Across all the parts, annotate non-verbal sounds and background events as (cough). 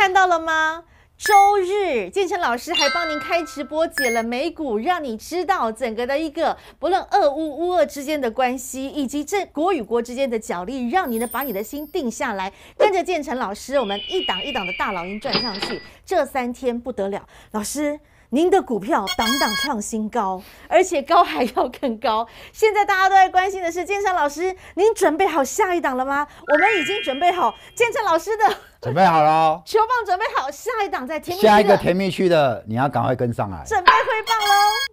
看到了吗？周日，建成老师还帮您开直播解了美股，让你知道整个的一个不论俄乌乌俄之间的关系，以及这国与国之间的角力，让你呢把你的心定下来，跟着建成老师，我们一档一档的大老鹰转上去。这三天不得了，老师。您的股票档档创新高，而且高还要更高。现在大家都在关心的是，建成老师，您准备好下一档了吗？我们已经准备好，建成老师的 (laughs) 准备好了，(laughs) 球棒准备好，下一档在甜蜜下一个甜蜜区的，你要赶快跟上来，准备挥棒喽。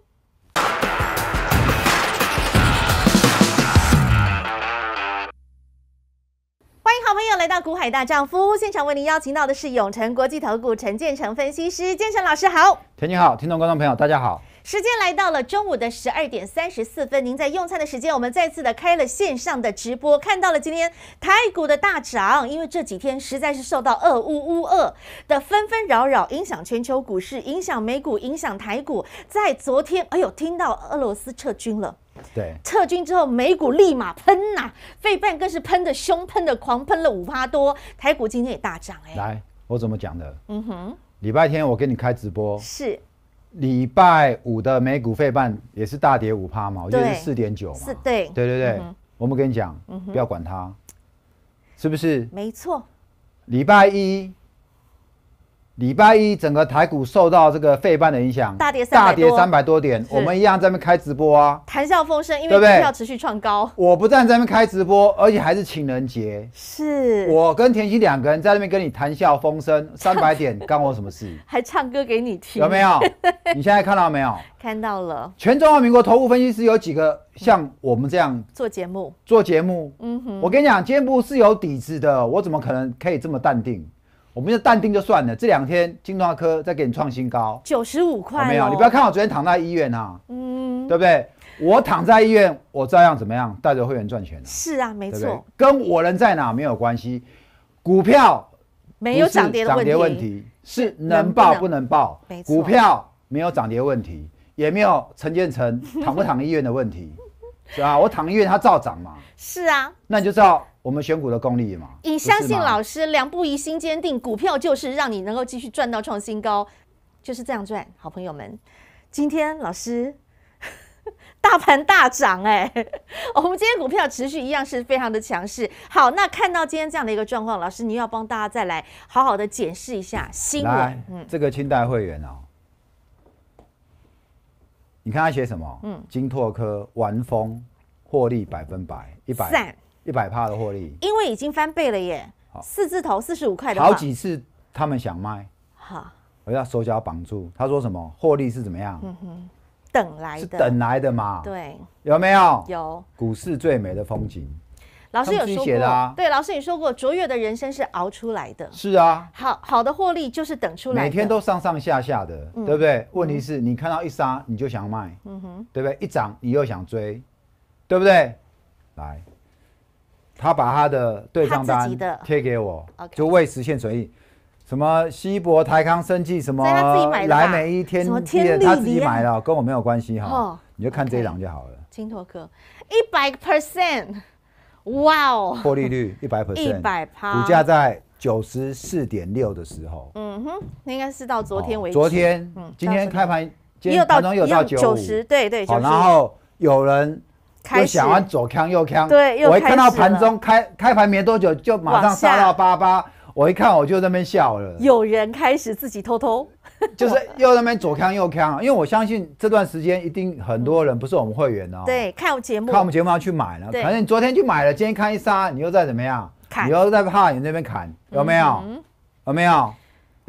好朋友来到股海大丈夫。现场，为您邀请到的是永诚国际投顾陈建成分析师，建成老师好，田你好，听众观众朋友大家好。时间来到了中午的十二点三十四分，您在用餐的时间，我们再次的开了线上的直播，看到了今天台股的大涨，因为这几天实在是受到俄乌乌俄的纷纷扰扰，影响全球股市，影响美股，影响台股。在昨天，哎呦，听到俄罗斯撤军了。对，撤军之后，美股立马喷呐，费半更是喷的凶，喷的狂，喷了五趴多，台股今天也大涨哎。来，我怎么讲的？嗯哼，礼拜天我给你开直播，是礼拜五的美股费半也是大跌五趴嘛，我觉得是四点九嘛，是，对，对对对，我们跟你讲，不要管它，是不是？没错，礼拜一。礼拜一整个台股受到这个费半的影响，大跌大跌三百多点，我们一样在那边开直播啊，谈笑风生，因为股票持续创高。我不但在那边开直播，而且还是情人节，是我跟田心两个人在那边跟你谈笑风生，(laughs) 三百点干我什么事？还唱歌给你听，有没有？(laughs) 你现在看到没有？看到了。全中华民国头部分析师有几个像我们这样做节目？做节目，嗯哼。我跟你讲，节目是有底子的，我怎么可能可以这么淡定？我们就淡定就算了。这两天金华科再给你创新高，九十五块。没有，你不要看我昨天躺在医院啊，嗯，对不对？我躺在医院，我照样怎么样，带着会员赚钱。是啊，没错，跟我人在哪没有关系。股票没有涨跌涨跌问题，是能报不能报。股票没有涨跌问题，也没有陈建成躺不躺医院的问题，(laughs) 是吧？我躺医院，它照涨嘛。是啊，那你就知道。我们选股的功力嘛，你相信老师，两不疑心坚定，股票就是让你能够继续赚到创新高，就是这样赚。好朋友们，今天老师 (laughs) 大盘大涨，哎，(laughs) 我们今天股票持续一样是非常的强势。好，那看到今天这样的一个状况，老师，你要帮大家再来好好的检视一下新闻。嗯，这个清代会员哦，你看他写什么？嗯，金拓科完丰获利百分百一百。一百帕的获利，因为已经翻倍了耶！四字头四十五块的，好几次他们想卖，好，我要手脚绑住。他说什么？获利是怎么样？嗯哼，等来的，是等来的嘛？对，有没有？有。股市最美的风景，老师有说过，对，老师你说过，卓越的人生是熬出来的。是啊，好好的获利就是等出来，每天都上上下下的，对不对？问题是你看到一杀你就想卖，嗯哼，对不对？一涨你又想追，对不对？来。他把他的对账单贴给我，就为实现损益。什么西博、台康、生技，什么来美一天天他自己买了，跟我没有关系哈。你就看这一档就好了。金托科一百 percent，哇哦！获利率一百 percent，一百趴。股价在九十四点六的时候，嗯哼，应该是到昨天为止。昨天，今天开盘，今天盘中有到九十，对对。好，然后有人。又想完左扛右扛，对，我一看到盘中开开盘没多久，就马上杀到八八，我一看我就在那边笑了。有人开始自己偷偷，(laughs) 就是又那边左扛右扛，因为我相信这段时间一定很多人不是我们会员哦，对，看我节目，看我们节目要去买了，反正你昨天去买了，今天看一杀，你又在怎么样？你又在怕你那边砍，有没有？有没有？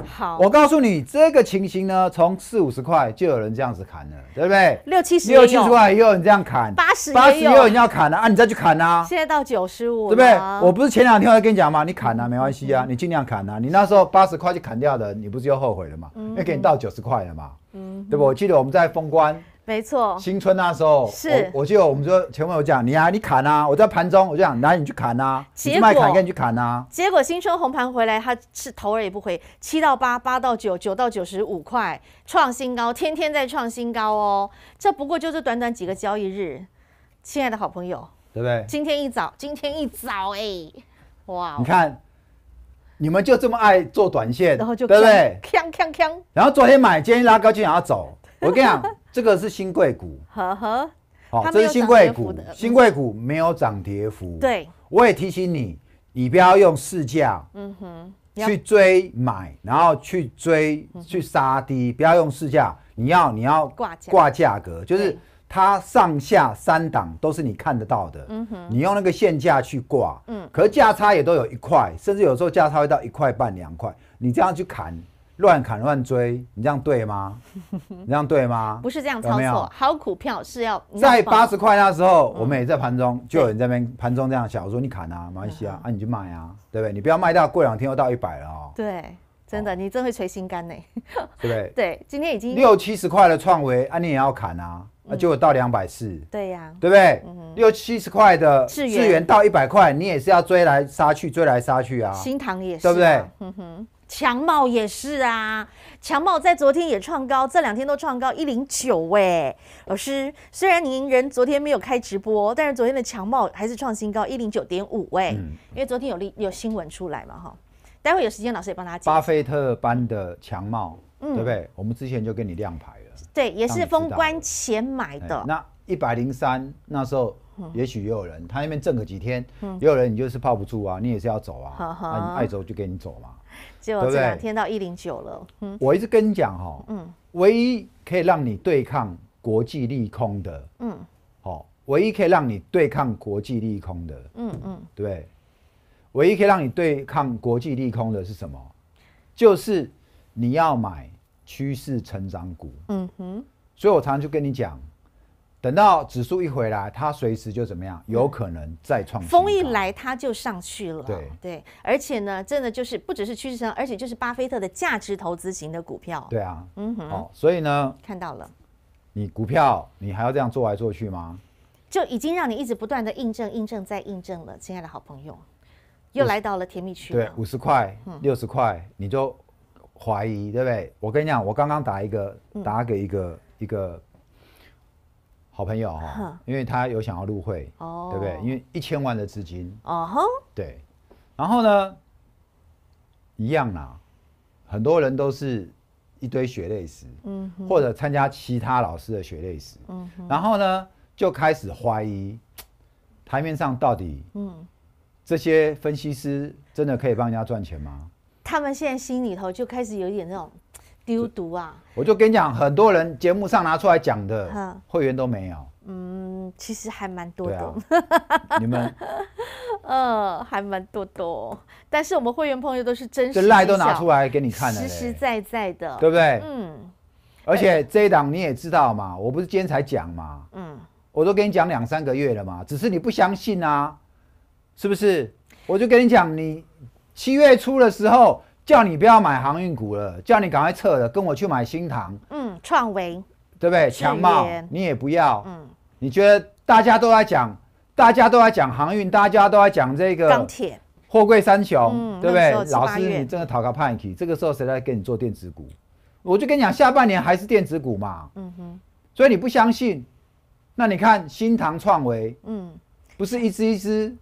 好，我告诉你这个情形呢，从四五十块就有人这样子砍了，对不对？六七十，六七十块也有人这样砍，八十八十也有人要砍了啊，你再去砍啊。现在到九十五，对不对？我不是前两天我跟你讲吗？你砍啊，没关系啊，你尽量砍啊。你那时候八十块就砍掉的，你不是又后悔了吗？因为给你到九十块了嘛，嗯，对不？我记得我们在封关。没错，新春那时候是，我记得我们说前面有讲，你啊，你砍啊，我在盘中我就讲，来你去砍啊，结果砍跟你去砍啊。结果新春红盘回来，它是头儿也不回，七到八，八到九，九到九十五块，创新高，天天在创新高哦。这不过就是短短几个交易日，亲爱的好朋友，对不对？今天一早，今天一早，哎，哇，你看你们就这么爱做短线，然后就对不对？锵锵锵，然后昨天买，今天拉高就想要走。我跟你讲，这个是新贵股，呵呵，好、这是新贵股新贵股没有涨跌幅。，对，我也提醒你，你不要用市价嗯哼，去追买，然后去追去杀低，不要用市价，你要你要挂价。挂价格，就是它上下三档都是你看得到的，嗯哼，你用那个现价去挂，嗯。可是价差也都有一块，甚至有时候价差会到一块半两块，你这样去砍，乱砍乱追，你这样对吗？(laughs) 你这样对吗？不是这样操作，好股票是要在八十块那时候，嗯我们也在盘中，就有人在那边盘中这样想，我说你砍啊，没关系啊，啊你就卖啊，对不对？你不要卖到过两天又到一百了哦，(laughs) 对，真的，你真会捶心肝呢。对不对？(laughs) 对，今天已经六七十块的创维，啊你也要砍啊，嗯啊结果到两百四，对呀，对不对？六七十块的智源到一百块，你也是要追来杀去，追来杀去啊，新塘也是，对不对？嗯哼，强茂也是啊，强茂在昨天也创高，这两天都创高一零九哎。老师，虽然您人昨天没有开直播，但是昨天的强茂还是创新高一零九点五哎，嗯因为昨天有利有新闻出来嘛哈。待会有时间，老师也帮大家解。巴菲特般的强茂，嗯对不对？我们之前就跟你亮牌了。对，也是封关前买哎的，那一百零三那时候，也许也有人，他那边挣个几天，嗯也有人你就是泡不住啊，你也是要走啊，那你爱走就给你走嘛。(laughs) 结果这两天到一零九了，嗯我一直跟你讲哈，嗯唯一可以让你对抗国际利空的，嗯哦，唯一可以让你对抗国际利空的，嗯嗯，对？唯一可以让你对抗国际利空的是什么？就是你要买趋势成长股。嗯哼，所以我常常就跟你讲，等到指数一回来，它随时就怎么样，有可能再创新风一，来它就上去了，对。对而且呢，真的就是不只是趋势上，而且就是巴菲特的价值投资型的股票，对啊，嗯哼，哦，所以呢，看到了，你股票你还要这样做来做去吗？就已经让你一直不断的印证、印证再印证了，亲爱的好朋友，又来到了甜蜜区对，，五十块、嗯。六十块，你就怀疑，对不对？我跟你讲，我刚刚打一个，嗯。打给一个一个好朋友哈、哼。因为他有想要入会，哦。对不对？因为一千万的资金，哦哼，对，然后呢，一样啦，很多人都是一堆血泪史，嗯，或者参加其他老师的血泪史，嗯，然后呢，就开始怀疑台面上到底嗯，这些分析师真的可以帮人家赚钱吗？他们现在心里头就开始有一点那种丢毒啊，我就跟你讲，很多人节目上拿出来讲的哼会员都没有，嗯，其实还蛮多的。啊，，(laughs) 你们呃，还蛮多的哦，但是我们会员朋友都是真实这赖都拿出来给你看了实实，在在的，对不对？嗯。而且这一档你也知道嘛，我不是今天才讲嘛，嗯，我都跟你讲两三个月了嘛，只是你不相信啊，是不是？我就跟你讲，你七月初的时候叫你不要买航运股了，叫你赶快撤了，跟我去买新塘，嗯，创维，对不对？智强茂你也不要，嗯，你觉得大家都在讲，大家都在讲航运，大家都在讲这个钢铁，货柜三雄，嗯对不对？老师，你真的讨个派气，这个时候谁来跟你做电子股？我就跟你讲，下半年还是电子股嘛，嗯哼，所以你不相信，那你看新唐创维嗯，不是一只一只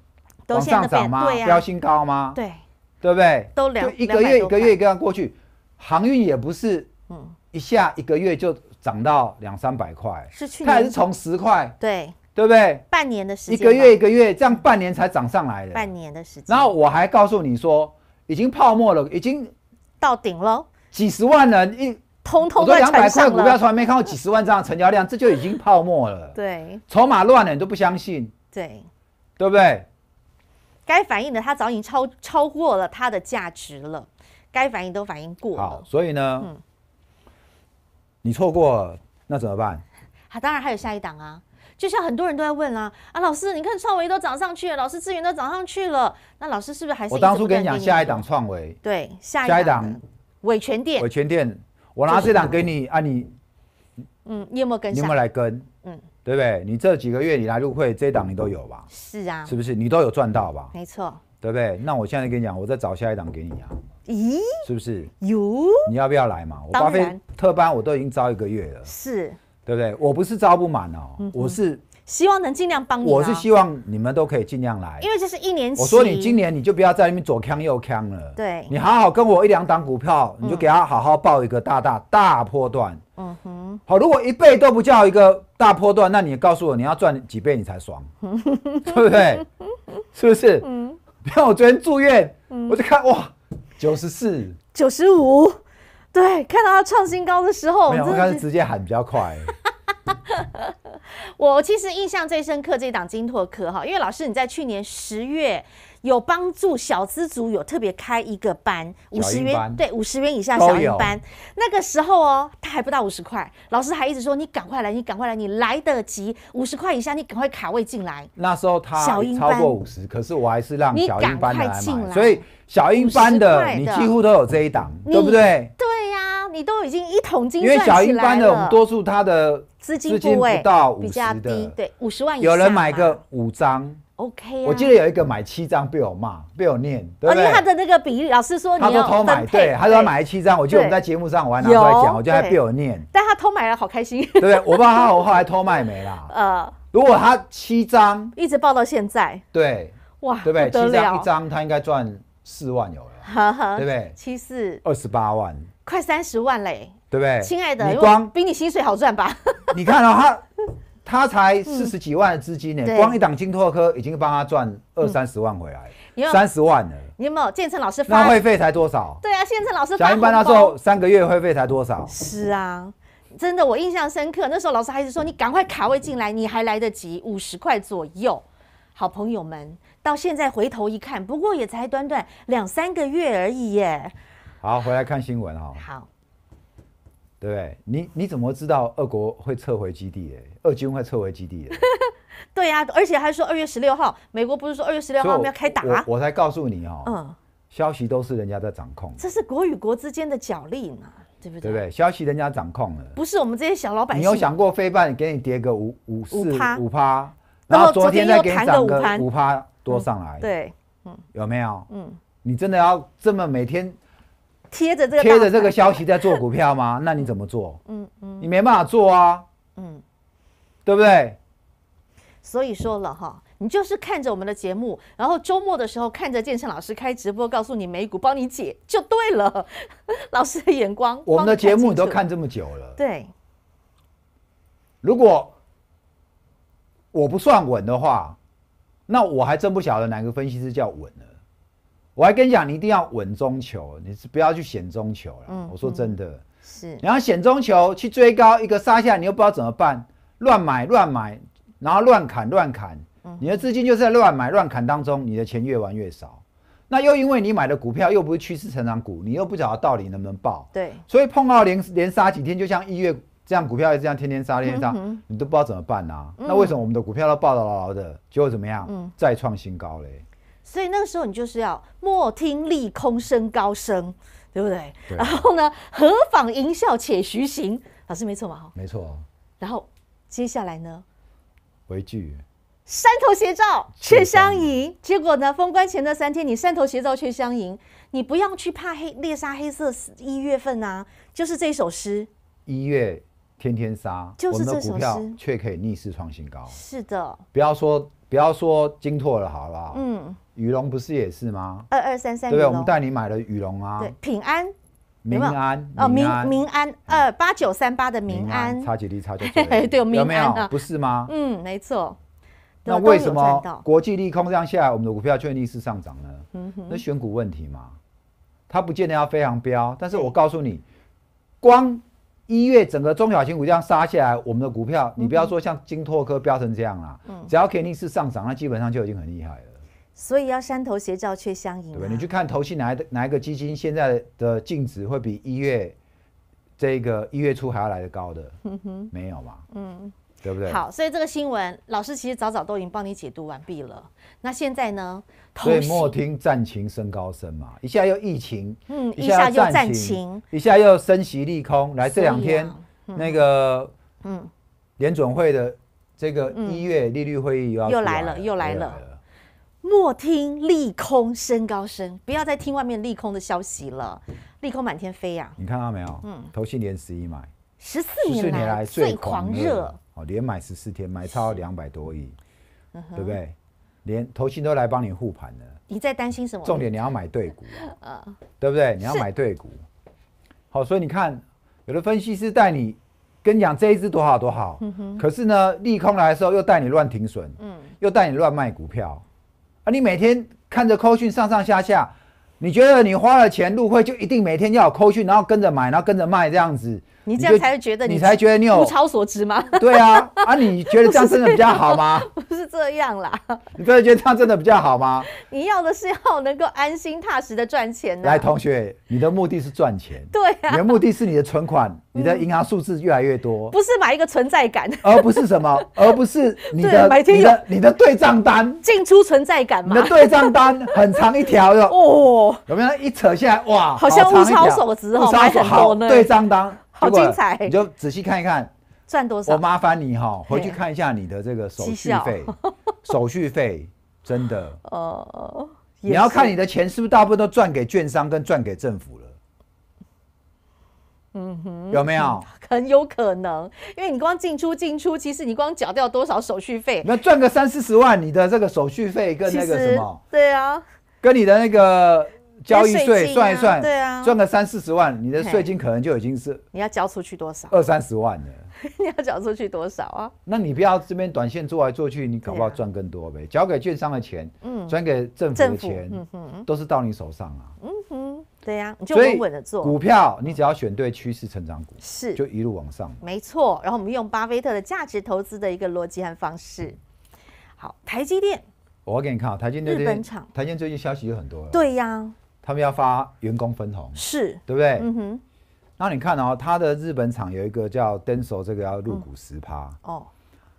往上涨吗？变对呀，飙新高吗？对，对不对？都两就一个200多块月一个月一个月过去，航运也不是嗯，一下一个月就涨到两三百块，是去年它也是从十块，对对不对？半年的时一间一，个月一个月这样半年才涨上来的。半年的时间，然后我还告诉你说，已经泡沫了，已经到顶了，几十万人一，通通我说两百块股票了，从来没看过几十万这样成交量，这就已经泡沫了。(laughs) 对筹码乱了，你都不相信，对，对不对？该反映的它早已经超超过了它的价值了，该反映都反映过好，，所以呢，嗯你错过，那怎么办？(laughs) 啊，当然还有下一档啊。就像很多人都在问啊，啊，老师，你看创维都涨上去了，老师资源都涨上去了，那老师是不是还是我当初跟你讲，下一档创维，对下一下一档伟全店伟，全店，我拿这档给你啊，你嗯，你有没有跟上你有没有？来跟？嗯，对不对？你这几个月你来入会，这一档你都有吧？是啊，是不是？你都有赚到吧？没错。对不对？那我现在跟你讲，我再找下一档给你啊，咦，是不是？有你要不要来嘛？我巴菲特班我都已经招一个月了，是对不对？我不是招不满哦，嗯我是希望能尽量帮你。我是希望你们都可以尽量来，因为这是一年期。我说你今年你就不要在那边左扛右扛了，对，你好好跟我一两档股票，你就给他好好报一个大大大波段。嗯哼，好，如果一倍都不叫一个大波段，那你告诉我你要赚几倍你才爽，对不对？是不是？嗯，你看我昨天住院，我就看哇，九十四、九十五，对，看到他创新高的时候，没有，我刚才直接喊比较快。我其实印象最深刻这档金拓科哈，因为老师你在去年十月有帮助小资族有特别开一个班，五十元对五十元以下小一班，那个时候哦，他还不到五十块，老师还一直说你赶快来，你赶快来，你来得及，五十块以下你赶快卡位进来。那时候他超过五十，可是我还是让小英班来买，所以小英班的你几乎都有这一档，对不对？对呀，你都已经一桶金因为小英班的我们多数他的。资金不到五十的，对，五十万以下。有人买个五张，OK 我记得有一个买七张被我骂，被我念，对不对？他的那个比例，老师说他都偷买，对，他说买了七张。我记得我们在节目上我还拿出来讲，我觉得还被我念。但他偷买了，好开心，对不对？我不知道他后来偷卖没啦。(laughs) 呃，如果他七张一直报到现在，对，哇，对不对？七张一张，他应该赚四万有了，对不对？七四二十八万，快三十万嘞。对不对，亲爱的？你光比你薪水好赚吧？你看哦，他他才四十几万的资金呢，光一档金拓科已经帮他赚二三十万回来，三十万了。你有没有建成老师？那会费才多少？对啊，建成老师小英班那时候三个月会费才多少？是啊，真的我印象深刻。那时候老师还是说你赶快卡位进来，你还来得及，五十块左右。好朋友们，到现在回头一看，不过也才短短两三个月而已耶。好，回来看新闻哈。好。对不对？你你怎么知道俄国会撤回基地？哎，俄军会撤回基地？(laughs) 对呀，而且还说二月十六号，美国不是说二月十六号我们要开打？我我才告诉你哦，嗯，消息都是人家在掌控，这是国与国之间的角力嘛，对不对？对不对？消息人家掌控了，不是我们这些小老百姓。你有想过飞半给你跌个五五四五趴，然后昨天再给你涨个五趴多上来？对，嗯，有没有？嗯，你真的要这么每天？贴着这个贴着这个消息在做股票吗？那你怎么做？嗯嗯，你没办法做啊。嗯，对不对？所以说了哈，你就是看着我们的节目，然后周末的时候看着建成老师开直播，告诉你美股，帮你解就对了。(laughs) 老师的眼光，我们的节目你都看这么久了。对。如果我不算稳的话，那我还真不晓得哪个分析师叫稳了。我还跟你讲，你一定要稳中求，你是不要去险中求了。嗯，我说真的，是。然后险中求去追高，一个杀下，你又不知道怎么办，乱买乱买，然后乱砍乱砍，你的资金就是在乱买乱砍当中，你的钱越玩越少。那又因为你买的股票又不是趋势成长股，你又不晓得到底能不能爆。对。所以碰到连连杀几天，就像一月这样股票这样天天杀天天杀，你都不知道怎么办呐。那为什么我们的股票都爆得牢牢的，结果怎么样？再创新高嘞。所以那个时候你就是要莫听利空声高声，对不对？然后呢，何妨吟啸且徐行。老师没错嘛？没错。然后接下来呢？回句。山头斜照却相迎。结果呢？封关前的三天，你山头斜照却相迎。你不要去怕黑猎杀黑色一月份啊，就是这首诗。一月天天杀，就是这首诗，却可以逆势创新高。是的。不要说不要说金拓了，好不好？嗯。羽绒不是也是吗？二二三三，对？我们带你买了羽绒啊。对，平安，民安哦，民民安二八九三八的民安，差几厘差就 (laughs) 对，有没有？不是吗？嗯，没错。那为什么国际利空这样下来，我们的股票却逆势上涨呢？嗯哼，那选股问题嘛，它不见得要非常标，但是我告诉你，光一月整个中小型股这样杀下来，我们的股票，你不要说像金拓科飙成这样啦，只要可以逆势上涨，那基本上就已经很厉害了。所以要山头斜照却相迎。对，你去看投信哪一哪一个基金现在的净值会比一月这个一月初还要来的高的？没有嘛？嗯，对不对？好，所以这个新闻老师其实早早都已经帮你解读完毕了。那现在呢？所以莫听战情升高声嘛，一下又疫情，嗯，一下又战情，一下又升息利空。来这两天那个嗯联准会的这个一月利率会议又要又来了，又来了。莫听利空升高声，不要再听外面利空的消息了。利空满天飞呀！你看到没有？嗯，投信连十一买，十四年来最狂热哦，连买十四天，买超两百多亿，对不对？连投信都来帮你护盘了。你在担心什么？重点你要买对股啊，(laughs) 对不对？你要买对股。好，所以你看，有的分析师带你跟你讲这一支多好多好，可是呢，利空来的时候又带你乱停损，嗯，又带你乱卖股票，啊，你每天看着扣讯上上下下。你觉得你花了钱入会就一定每天要有扣讯，然后跟着买，然后跟着卖这样子？你这样才会觉得你才觉得你有物超所值吗？(laughs) 对啊，啊，你觉得这样真的比较好吗？(laughs) 不是这样啦，你真的觉得这样真的比较好吗？(laughs) 你要的是要能够安心踏实的赚钱。来，同学，你的目的是赚钱。对啊，你的目的是你的存款，你的银行数字越来越多。不是买一个存在感，而不是什么，而不是你的你的你的对账单进出存在感吗？你的对账单很长一条哟。哦，有没有一扯下来哇？好像物超所值哦，买很多呢。对账单。好精彩！你就仔细看一看，(laughs) 赚多少？我麻烦你哈，回去看一下你的这个手续费，手续费真的，(laughs) 哦，你要看你的钱是不是大部分都赚给券商跟赚给政府了？嗯哼，有没有？很有可能，因为你光进出进出，其实你光缴掉多少手续费？那赚个三四十万，你的这个手续费跟那个什么？对啊，跟你的那个。交易税算一算，对啊，赚个三四十万，你的税金可能就已经是你要交出去多少？二三十万了。(laughs) 你要交出去多少啊？那你不要这边短线做来做去，你搞不好赚更多呗。交给券商的钱，嗯，转给政府的钱，嗯哼，都是到你手上啊。嗯哼，对呀，你就稳稳的做股票，你只要选对趋势成长股，是就一路往上。没错，然后我们用巴菲特的价值投资的一个逻辑和方式。好，台积电，我要给你看啊，台积电日本厂，台积电最近消息有很多了。对呀。他们要发员工分红，是对不对？嗯哼。那你看哦，他的日本厂有一个叫 Denso，这个要入股十趴哦。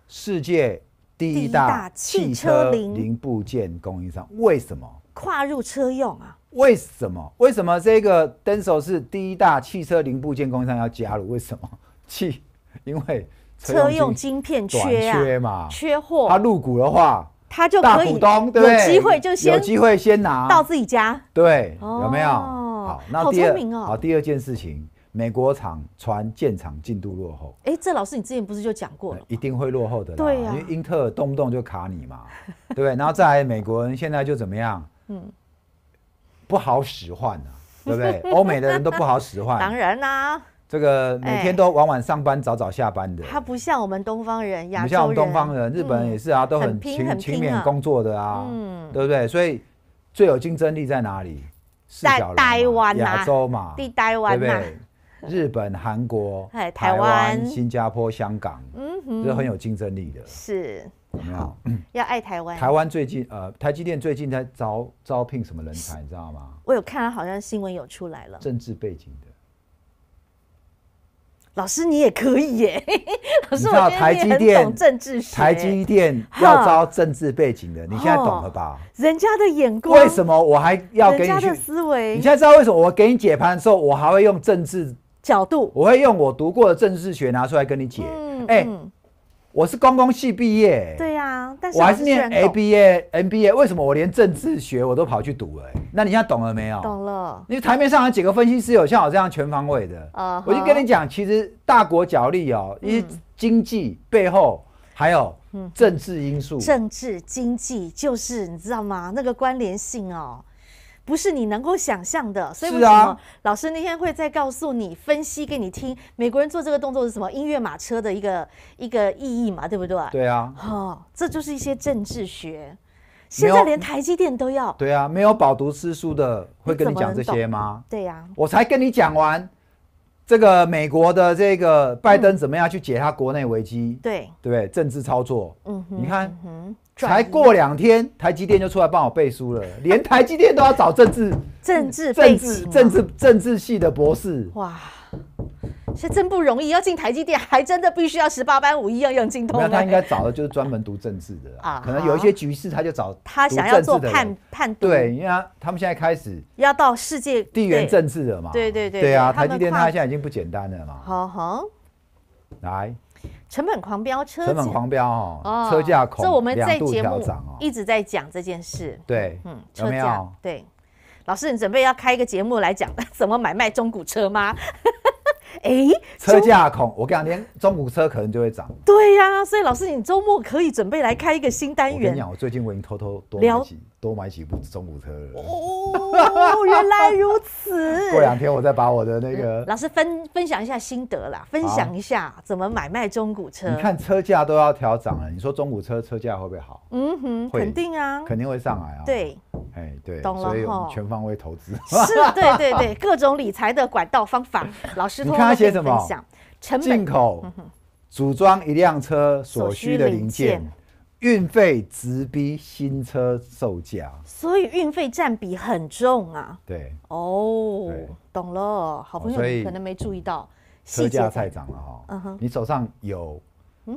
世界第一大汽车零部件供应商，为什么跨入车用啊？为什么？为什么这个 Denso 是第一大汽车零部件供应商要加入？为什么？汽，(laughs) 因为车用晶片缺缺嘛，缺货。他入股的话。他就可以有机会就先有机会先拿到自己家，对，有没有？好，那第二好，第二件事情，美国厂船建厂进度落后。哎，这老师你之前不是就讲过了？一定会落后的，对呀，因为英特尔动不动就卡你嘛，对不对？然后再来，美国人现在就怎么样？嗯，不好使唤啊，对不对？欧美的人都不好使唤，(laughs) 当然啦。这个每天都晚晚上班，早早下班的。他不像我们东方人，亚洲人。不像我们东方人，日本人也是啊，都很勤勤勉工作的啊，对不对？所以最有竞争力在哪里？在台湾亚洲嘛，地台湾嘛，日本、韩国、台湾、新加坡、香港，嗯，是很有竞争力的。是？(clears throat) 要爱台湾。台湾最近呃，台积电最近在招招聘什么人才，你知道吗？我有看，好像新闻有出来了，政治背景的。老师，你也可以耶！(laughs) 老师，我台积电懂政治学。台积电要招政治背景的，你现在懂了吧？人家的眼光，为什么我还要给你去思维？你现在知道为什么我给你解盘的时候，我还会用政治角度，我会用我读过的政治学拿出来跟你解。哎。我是公共系毕业，对呀，但是我还是念 A B A M B A，为什么我连政治学我都跑去读了？那你现在懂了没有？懂了。因为台面上有几个分析师有像我这样全方位的，啊，我就跟你讲，其实大国角力哦，因为经济背后还有政治因素，政治经济就是你知道吗？那个关联性哦。不是你能够想象的，所以为什么老师那天会再告诉你分析给你听？美国人做这个动作是什么？音乐马车的一个一个意义嘛，对不对？对啊，哦，这就是一些政治学。现在连台积电都要对啊，没有饱读诗书的会跟你讲这些吗？对呀，我才跟你讲完。这个美国的这个拜登怎么样去解他国内危机？对对不对？政治操作，嗯，你看，才过两天，台积电就出来帮我背书了，(laughs) 连台积电都要找政治政治政治政治政治系的博士，哇。这真不容易，要进台积电，还真的必须要十八般武艺，样样精通。那他应该找的就是专门读政治的啊，可能有一些局势，他就找 (laughs) 他想要做判判断。对，因为他他们现在开始要到世界地缘政治了嘛。对对对，对啊，台积电他现在已经不简单了嘛。好好，来，成本狂飙，车成本狂飙哦，车价恐这我们在节目一直在讲这件事。对，嗯，有没有？对，老师，你准备要开一个节目来讲 (laughs) 怎么买卖中古车吗？哎，车价恐，我跟你讲，连中古车可能就会涨。对呀，所以老师，你周末可以准备来开一个新单元。我跟你讲，我最近我已经偷偷多买几多买几部中古车了。哦，原来如此。(laughs) 过两天我再把我的那个老师分分享一下心得啦，分享一下怎么买卖中古车。你看车价都要调涨了，你说中古车车价会不会好？嗯哼，肯定啊，肯定会上来啊。对，哎对，懂了所以我们全方位投资。是，对对对，(laughs) 各种理财的管道方法，老师你看他写什么？进口组装一辆车所需的零件。运费直逼新车售价，所以运费占比很重啊。对，哦，懂了，好朋友可能没注意到，车价太涨了哈。嗯哼，你手上有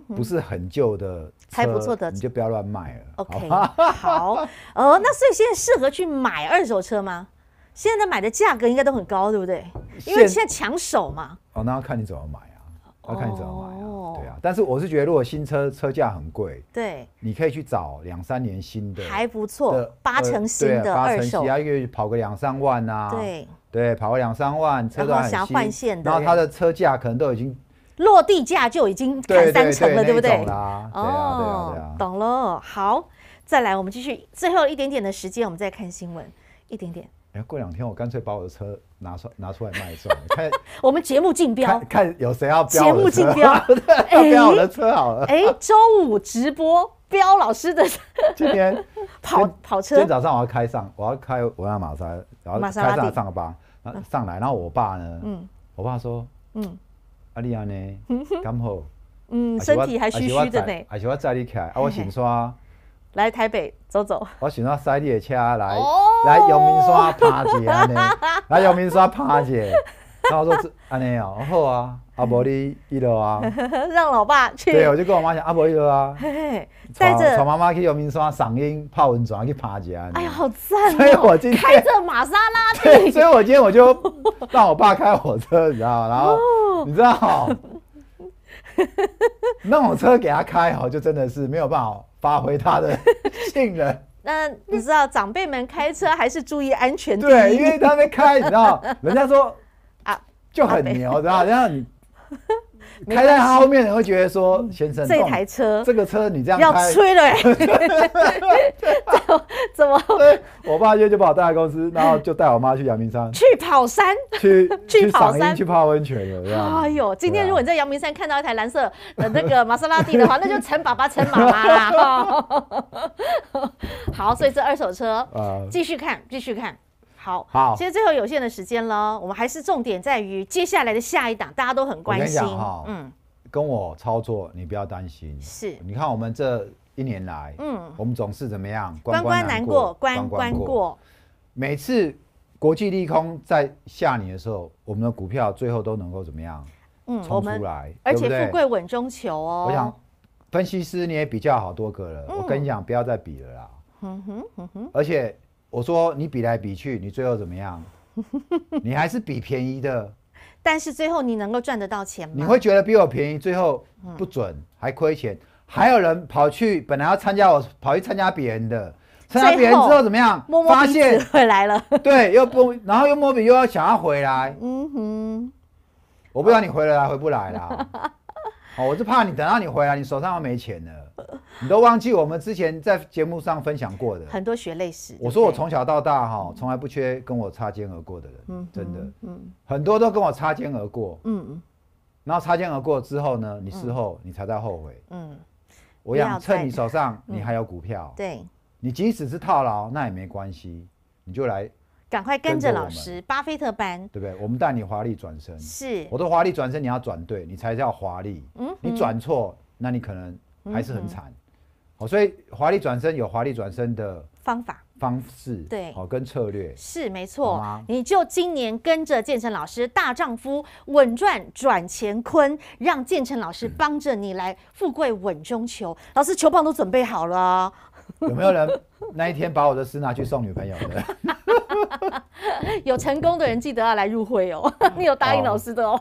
不是很旧的，还不错的，你就不要乱卖了。OK，好，哦，那所以现在适合去买二手车吗？现在买的价格应该都很高，对不对？因为现在抢手嘛。哦，那要看你怎么买啊，要看你怎么买啊。对啊，但是我是觉得，如果新车车价很贵，对，你可以去找两三年新的，还不错，八成新的二手，一个月跑个两三万啊，对对，跑个两三万，车都很新，然后它的车价可能都已经落地价就已经砍三成了，对不对？对啊对啊对啊，懂了。好，再来，我们继续，最后一点点的时间，我们再看新闻，一点点。哎，过两天我干脆把我的车拿出拿出来卖算了。看 (laughs) 我们节目竞标，看有谁要标节目竞标，(laughs) 标我的车好了。哎，周五直播标老师的 (laughs) 今天跑跑车。今天早上我要开上，我要开我要马莎，然后开上上班，上来，然后我爸呢，嗯，我爸说，嗯，阿丽亚呢，刚好，嗯，身体还虚虚的呢，还是我载你起来，啊，我先说。来台北走走，我想要塞你的车来来阳明山爬姐安尼，来阳明山爬姐，(laughs) 然后说安尼哦，好啊，阿伯你一路啊，(laughs) 让老爸去，对，我就跟我妈讲阿伯一路啊，带着带妈妈去阳明山赏樱泡温泉去爬姐安哎呀，好赞所以我今天开着玛莎拉蒂，所以我今天我就让我爸开火车，你知道，然后你知道，那种车给他开哦，就真的是没有办法。发挥他的 (laughs) 性能。那你知道长辈们开车还是注意安全？对，因为他们开，你知道，(laughs) 人家说啊，就很牛，知道？然后你。开在他后面，你会觉得说：“先生，这台车，这个车你这样要吹了。(laughs) ”怎么？我爸就就把我带来公司，然后就带我妈去阳明山，去跑山，去 (laughs) 去跑山，去泡温泉了。哎呦，今天如果你在阳明山看到一台蓝色的那个玛莎拉蒂的话，(laughs) 那就陈爸爸、陈妈妈啦。好，所以这二手车，继续看，继续看。好，好，其实最后有限的时间了，我们还是重点在于接下来的下一档，大家都很关心。嗯，跟我操作，你不要担心。是，你看我们这一年来，嗯，我们总是怎么样？关关难过，关关过。每次国际利空在吓你的时候，我们的股票最后都能够怎么样？嗯，冲出来，而且富贵稳中求哦。我想，分析师你也比较好多个了，我跟你讲，不要再比了啦。嗯哼，嗯哼，而且。我说你比来比去，你最后怎么样？(laughs) 你还是比便宜的，但是最后你能够赚得到钱吗？你会觉得比我便宜，最后不准还亏钱，还有人跑去本来要参加我，跑去参加别人的，参加别人之后怎么样？发现回来了，(laughs) 对，又不，然后又摸笔又要想要回来，嗯哼，我不知道你回来回不来啦。(laughs) 哦，我是怕你等到你回来，你手上又没钱了，你都忘记我们之前在节目上分享过的。很多血泪史。我说我从小到大哈，从来不缺跟我擦肩而过的人，真的，嗯，很多都跟我擦肩而过，嗯。嗯，然后擦肩而过之后呢，你事后你才在后悔，嗯，我想趁你手上你还有股票，对，你即使是套牢那也没关系，你就来。赶快跟着老师，巴菲特班，对不对？我们带你华丽转身。是，我的华丽转身，你要转对，你才叫华丽。嗯，你转错，那你可能还是很惨。哦，所以华丽转身有华丽转身的方法、方式，对，好跟策略是没错。你就今年跟着建成老师，大丈夫稳赚转乾坤，让建成老师帮着你来富贵稳中求。老师球棒都准备好了。有没有人 (laughs) 那一天把我的诗拿去送女朋友的？(laughs) 有成功的人记得要来入会哦。你有答应老师的哦。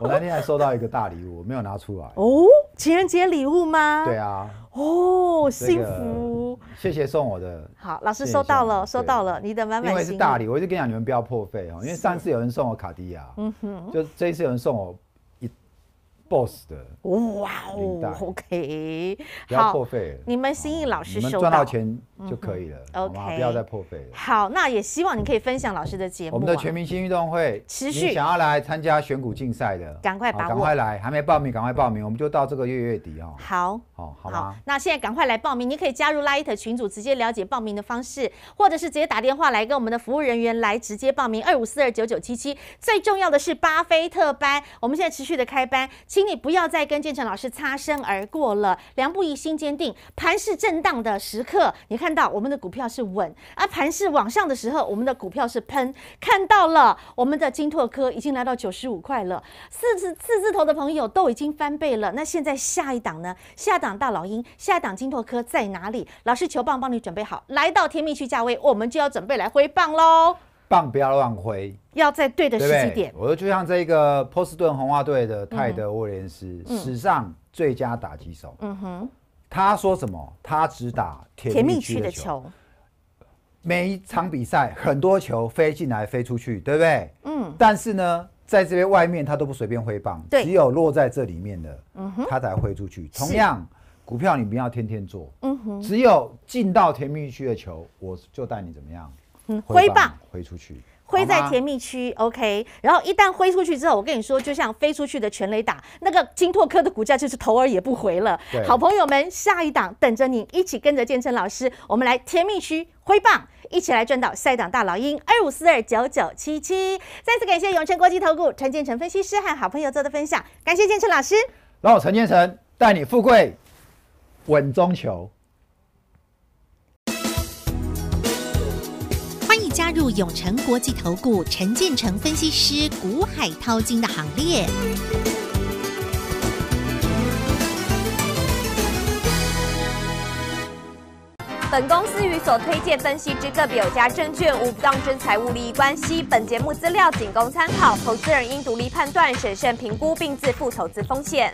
我那天还收到一个大礼物，没有拿出来。哦，情人节礼物吗？对啊。哦，幸福！谢谢送我的。好，老师收到了，收到了你的满满心。因为是大礼，我就跟你讲，你们不要破费哦。因为上次有人送我卡地亚，嗯哼，就这一次有人送我。Boss 的哇哦，OK，不要破费。你们心意老师收赚到钱就可以了，OK，不要再破费了。好，那也希望你可以分享老师的节目。我们的全明星运动会持续，想要来参加选股竞赛的，赶快把握，赶快来，还没报名赶快报名，我们就到这个月月底哦。好，好，好？那现在赶快来报名，你可以加入 Light 群组，直接了解报名的方式，或者是直接打电话来跟我们的服务人员来直接报名，二五四二九九七七。最重要的是巴菲特班，我们现在持续的开班，请请你不要再跟。建成老师擦身而过了，梁不疑心坚定。盘势震荡的时刻，你看到我们的股票是稳；而盘势往上的时候，我们的股票是喷。看到了，我们的金拓科已经来到九十五块了，四字四字头的朋友都已经翻倍了。那现在下一档呢？下档大老鹰，下档金拓科在哪里？老师球棒帮你准备好，来到甜蜜区价位，我们就要准备来挥棒喽。棒不要乱挥，要在对的时机点。我说就像这个波士顿红袜队的泰德沃廉斯，史上最佳打击手。嗯哼，他说什么？他只打甜蜜区的球。每一场比赛很多球飞进来飞出去，对不对？嗯。但是呢，在这边外面他都不随便挥棒，只有落在这里面的，嗯哼，他才挥出去。同样，股票你不要天天做，嗯哼，只有进到甜蜜区的球，我就带你怎么样。挥棒挥出去，挥在甜蜜区，OK。然后一旦挥出去之后，我跟你说，就像飞出去的全雷打，那个金拓科的股价就是头儿也不回了。好朋友们，下一档等着你，一起跟着建成老师，我们来甜蜜区挥棒，一起来赚到下一档大老鹰二五四二九九七七。再次感谢永诚国际投顾陈建成分析师和好朋友做的分享，感谢建成老师。让我陈建成带你富贵稳中求。入永诚国际投顾陈建成分析师股海淘金的行列。本公司与所推荐分析之个别有价证券无不当之财务利益关系。本节目资料仅供参考，投资人应独立判断、审慎评估并自负投资风险。